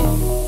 Avenue.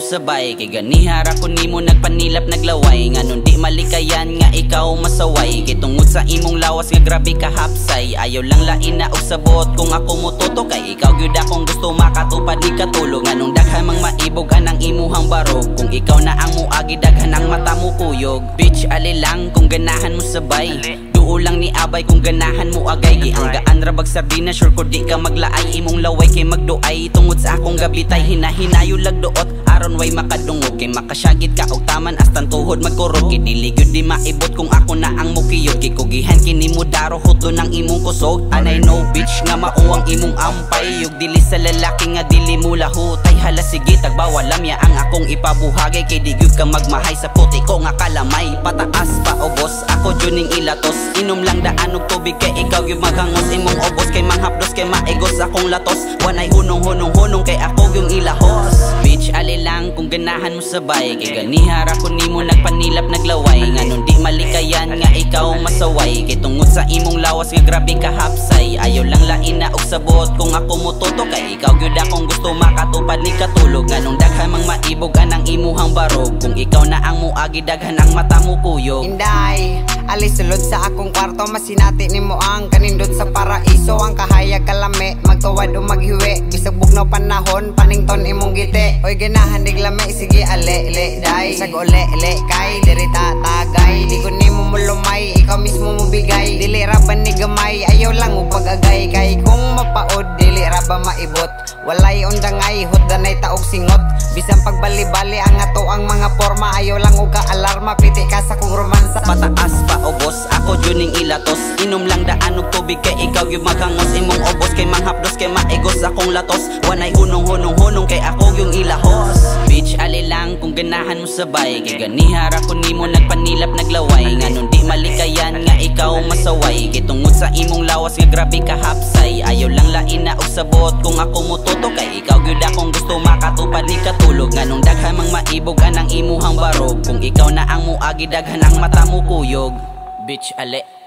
Sabay Kay ganihara ko nimo nagpanilap naglaway. Nga di malikayan nga ikaw masaway. Kay tungod sa imong lawas nga grabe ka hapsay Ayaw lang lain na og sabot kung ako mututo Kay ikaw gyud akong gusto makatupad ni katulog Nga nung daghan mang maibog anang imuhang barog. Kung ikaw na ang muagi daghan ang mata mo kuyog. Bitch ali lang kung ganahan mo sabay Duo lang ni abay kung ganahan mo agay Gi ang gaan rabag sardina sure ko di ka maglaay. Imong laway kay magduay. Tungod sa akong gabitay Hinahinayo lagduot. Aron way makadungog Kay makasyagit ka og taman astan tuhod magkurog. Gyud di maibot kung ako na ang mukiyod. Kay kugihan kini mo daro hutlo ng imong kusog. Anay no bitch nga mauwang imong ampay. Yug dili sa lalaki nga dili mo lahutay. Hala sige tagbawa lamya ang akong ipabuhagay. Kay di gyud ka magmahay sa puti ko nga kalamay. Pataas pa obos ako juning ilatos. Inom lang daan og tubig kay ikaw yung maghangos. Imong obos kay manghapdos kay maigos akong latos. Wanay hunong hunong hunong kay ako yung ilahos ali lang kung ganahan mo sabay. Kay ganihara ko nimo nagpanilap naglaway. Nga di malikayan nga ikaw masaway. Kay tungod sa imong lawas nga grabe ka hapsay. Ayaw lang lain na og sabot kung ako mututo Kay ikaw gyud akong gusto makatupad ni katulog. Nga nung daghan mang maibog anang imuhang barog. Kung ikaw na ang muagi daghan ang mata mo kuyog Inday, alis sulod sa akong kwarto. Masinati ni mo ang kanindot sa paraiso. Ang kahayag kalami, magtuwad o maghiwi. Bisag bugnaw panahon, panington imong giti Oy ganahan dig lami, sige ale, le, day Bisag ole, le, kay, diri tatagay Di ko ni mo mulumay, ikaw mismo mo bigay. Dili raban ni gamay, ayaw lang mo pag-agay Kay kung mapaod, dili raba maibot. Walay undangay, hutdanay taog singot. Bisan pagbali-bali ang ato ang mga forma Ayaw lang og ka-alarma, piti ka sa kong romansa. Ako ilatos Inom lang daan og tubig kay ikaw yung maghangos Imong obos kay manghapdos kay maigos akong latos. Wanay hunong hunong hunong kay ako yung ilahos. Bitch ali lang kung ganahan mo sabay. Kay ganihara ko nimo nagpanilap naglaway. Nga nung di malikayan nga ikaw masaway. Kay tungod sa imong lawas nga grabe ka hapsay Ayaw lang lain na og sabot kung ako mututo Kay ikaw gyud akong gusto makatupad ni katulog. Nga nung daghan mang maibog anang imuhang barog. Kung ikaw na ang muagi daghan ang mata mo kuyog. Bitch ale